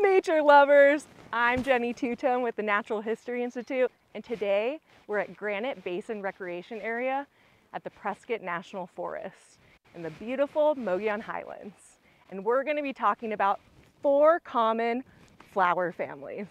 Nature lovers. I'm Jennie Tutone with the Natural History Institute, and today we're at Granite Basin Recreation Area at the Prescott National Forest in the beautiful Mogollon Highlands. And we're going to be talking about four common flower families.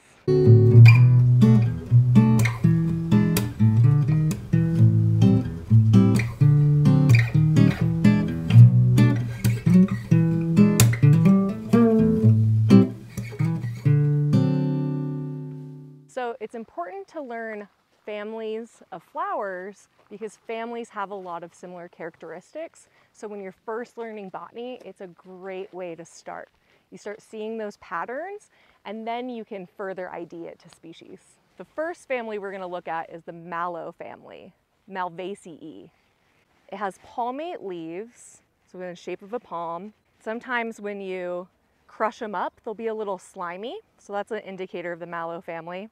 It's important to learn families of flowers because families have a lot of similar characteristics. So when you're first learning botany, it's a great way to start. You start seeing those patterns and then you can further ID it to species. The first family we're gonna look at is the mallow family, Malvaceae. It has palmate leaves, so in the shape of a palm. Sometimes when you crush them up, they'll be a little slimy. So that's an indicator of the mallow family.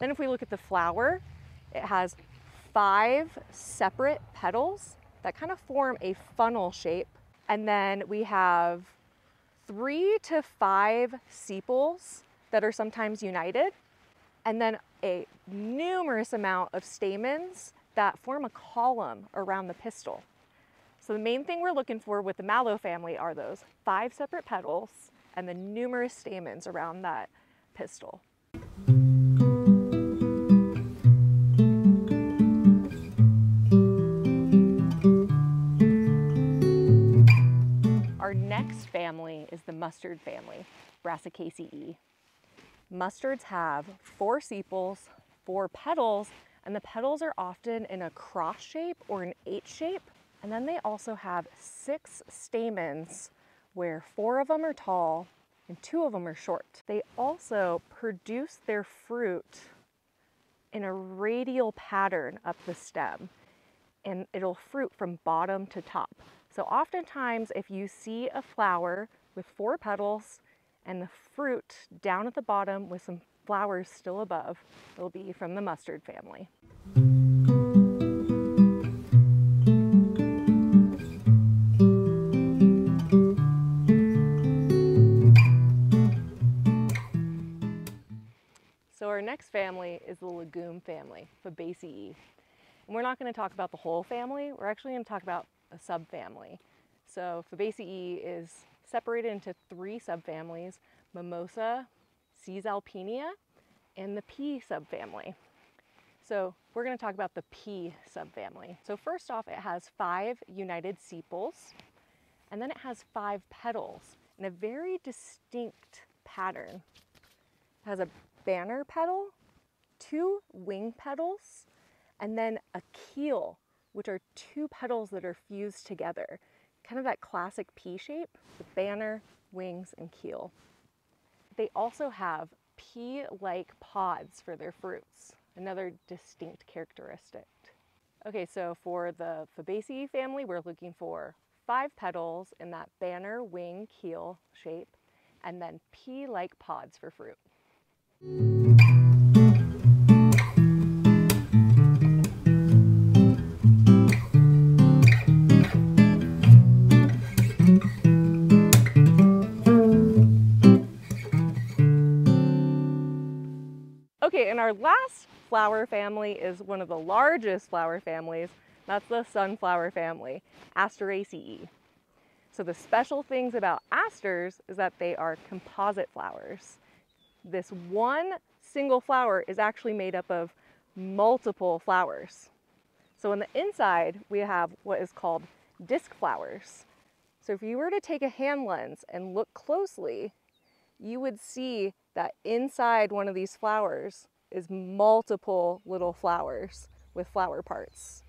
Then if we look at the flower, it has five separate petals that kind of form a funnel shape. And then we have three to five sepals that are sometimes united. And then a numerous amount of stamens that form a column around the pistil. So the main thing we're looking for with the mallow family are those five separate petals and the numerous stamens around that pistil. Family is the mustard family, Brassicaceae. Mustards have four sepals, four petals, and the petals are often in a cross shape or an H shape. And then they also have six stamens where four of them are tall and two of them are short. They also produce their fruit in a radial pattern up the stem and it'll fruit from bottom to top. So oftentimes if you see a flower with four petals and the fruit down at the bottom with some flowers still above, it'll be from the mustard family. So our next family is the legume family, Fabaceae. And we're not going to talk about the whole family, we're actually going to talk about a subfamily. So Fabaceae is separated into three subfamilies, Mimosa, Caesalpinia, and the pea subfamily. So we're going to talk about the pea subfamily. So first off, it has five united sepals, and then it has five petals in a very distinct pattern. It has a banner petal, two wing petals, and then a keel which are two petals that are fused together. Kind of that classic pea shape with banner, wings, and keel. They also have pea-like pods for their fruits, another distinct characteristic. Okay, so for the Fabaceae family, we're looking for five petals in that banner, wing, keel shape, and then pea-like pods for fruit. Okay, and our last flower family is one of the largest flower families. That's the sunflower family, Asteraceae. So the special things about asters is that they are composite flowers. This one single flower is actually made up of multiple flowers. So on the inside, we have what is called disc flowers. So if you were to take a hand lens and look closely, you would see that inside one of these flowers is multiple little flowers with flower parts.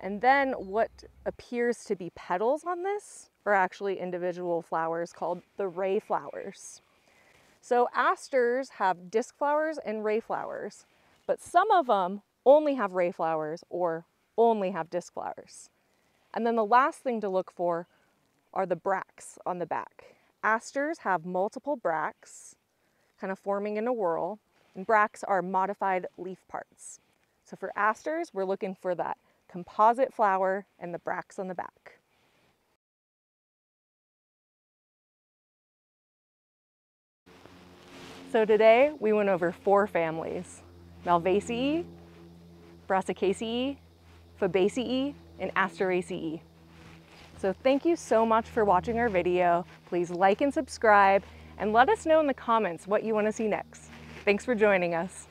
And then what appears to be petals on this are actually individual flowers called the ray flowers. So asters have disc flowers and ray flowers, but some of them only have ray flowers or only have disc flowers. And then the last thing to look for are the bracts on the back. Asters have multiple bracts kind of forming in a whorl, and bracts are modified leaf parts. So for asters, we're looking for that composite flower and the bracts on the back. So today we went over four families, Malvaceae, Brassicaceae, Fabaceae, and Asteraceae. So thank you so much for watching our video. Please like and subscribe and let us know in the comments what you want to see next. Thanks for joining us.